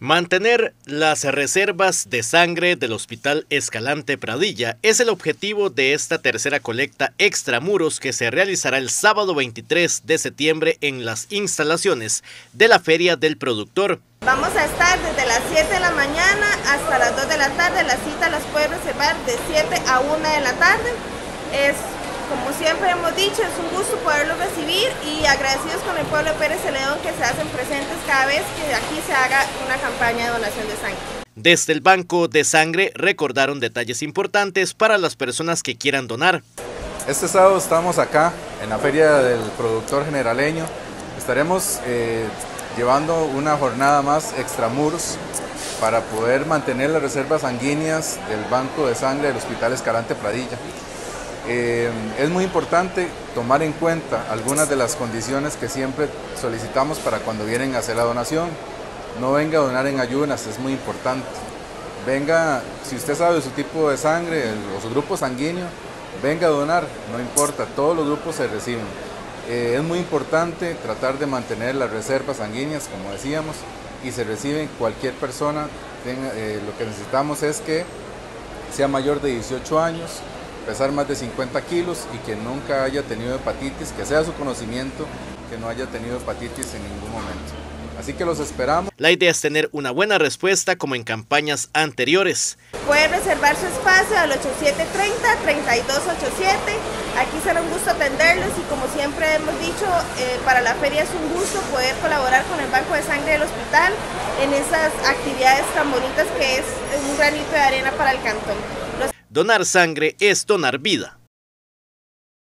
Mantener las reservas de sangre del Hospital Escalante Pradilla es el objetivo de esta tercera colecta extramuros que se realizará el sábado 23 de septiembre en las instalaciones de la Feria del Productor. Vamos a estar desde las 7 de la mañana hasta las 2 de la tarde. La cita las puede reservar de 7 a 1 de la tarde. Es como siempre hemos dicho, es un gusto poderlo recibir y agradecidos con el pueblo de Pérez Celedón que se hacen presentes cada vez que aquí se haga una campaña de donación de sangre. Desde el Banco de Sangre recordaron detalles importantes para las personas que quieran donar. Este sábado estamos acá en la Feria del Productor Generaleño. Estaremos eh, llevando una jornada más extramuros para poder mantener las reservas sanguíneas del Banco de Sangre del Hospital Escalante Pradilla. Eh, es muy importante tomar en cuenta algunas de las condiciones que siempre solicitamos para cuando vienen a hacer la donación. No venga a donar en ayunas, es muy importante. Venga, si usted sabe su tipo de sangre o su grupo sanguíneo, venga a donar, no importa, todos los grupos se reciben. Eh, es muy importante tratar de mantener las reservas sanguíneas, como decíamos, y se reciben cualquier persona. Eh, lo que necesitamos es que sea mayor de 18 años, pesar más de 50 kilos y que nunca haya tenido hepatitis, que sea su conocimiento que no haya tenido hepatitis en ningún momento. Así que los esperamos. La idea es tener una buena respuesta como en campañas anteriores. Puede reservar su espacio al 8730-3287. Aquí será un gusto atenderlos y como siempre hemos dicho, eh, para la feria es un gusto poder colaborar con el Banco de Sangre del Hospital en esas actividades tan bonitas que es un granito de arena para el cantón. Donar sangre es donar vida.